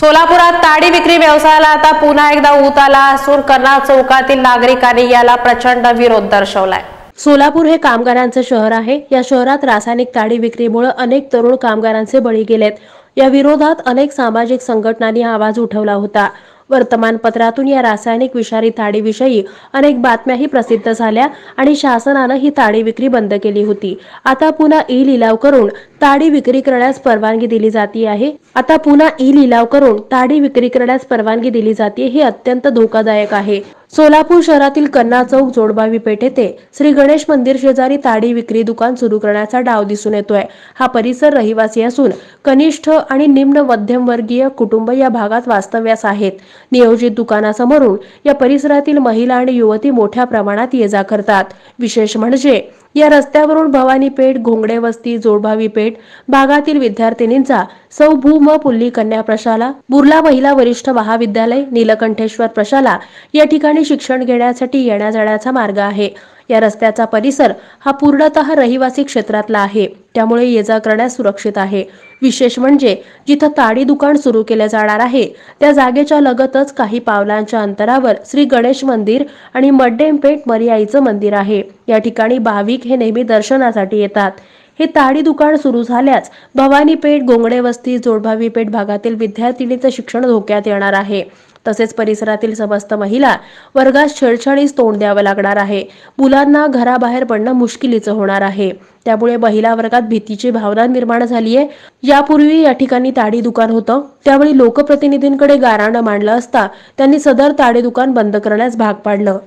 सोलापुरात ताडी विक्री व्यवसायाला आता पुन्हा एकदा ऊत आला असून कर्नाळ चौकातील नागरिकांनी याला प्रचंड विरोध दर्शवलाय. सोलापूर हे कामगारांचं शहर आहे. या शहरात रासायनिक ताडी विक्रीमुळे अनेक तरुण कामगारांचे बळी गेलेत. या विरोधात अनेक सामाजिक संघटनांनी आवाज उठवला होता. वर्तमानपत्रातून या रासायनिक विषारी ताडीविषयी अनेक बातम्याही प्रसिद्ध झाल्या आणि शासनानं ही ताडी विक्री बंद केली होती. आता पुन्हा ई लिलाव करून ताडी विक्री करण्यास परवानगी दिली जाती आहे. आता पुन्हा ई लिलाव करून ताडी विक्री करण्यास परवानगी दिली जाते हे अत्यंत धोकादायक आहे. सोलापूर शहरातील कन्ना चौक जोडबावी पेठ येथे श्री गणेश मंदिर शेजारी ताडी विक्री दुकान सुरू करण्याचा डाव दिसून येतोय. हा परिसर रहिवासी असून कनिष्ठ आणि निम्न मध्यमवर्गीय कुटुंब या भागात वास्तव्यास आहेत. नियोजित दुकानासमोरून या परिसरातील महिला आणि युवती मोठ्या प्रमाणात ये जा करतात. विशेष म्हणजे या रस्त्यावरून भवानी पेठ घोंगडे वस्ती जोडभावी पेठ भागातील विद्यार्थिनींचा सौ भूम पुल्ली कन्या प्रशाला बुर्ला महिला वरिष्ठ महाविद्यालय नीलकंठेश्वर प्रशाला या ठिकाणी शिक्षण घेण्यासाठी येण्या जाण्याचा मार्ग आहे. या रस्त्याचा परिसर हा पूर्णतः रहिवासी क्षेत्रातला आहे. त्यामुळे ये जा करण्यास सुरक्षित आहे. विशेष म्हणजे जिथं ताडी दुकान सुरू केले जाणार आहे त्या जागेच्या लगतच काही पावलांच्या अंतरावर श्री गणेश मंदिर आणि मड्डेमपेठ मरियाईचं मंदिर आहे. या ठिकाणी भाविक हे नेहमी दर्शनासाठी येतात. हे ताडी दुकान सुरू झाल्यास भवानी पेठ गोंगडे वस्ती जोडभावी पेठ भागातील विद्यार्थिनीचं शिक्षण धोक्यात येणार आहे. तसेच परिसरातील समस्त महिला वर्गास छेडछाडीस तोंड द्यावं लागणार आहे. मुलांना घराबाहेर पडणं मुश्किलीचं होणार आहे. त्यामुळे महिला वर्गात भीतीची भावना निर्माण झाली आहे. यापूर्वी या ठिकाणी ताडी दुकान होतं. त्यावेळी लोकप्रतिनिधींकडे गाराणं मांडलं असता त्यांनी सदर ताडी दुकान बंद करण्यास भाग पाडलं.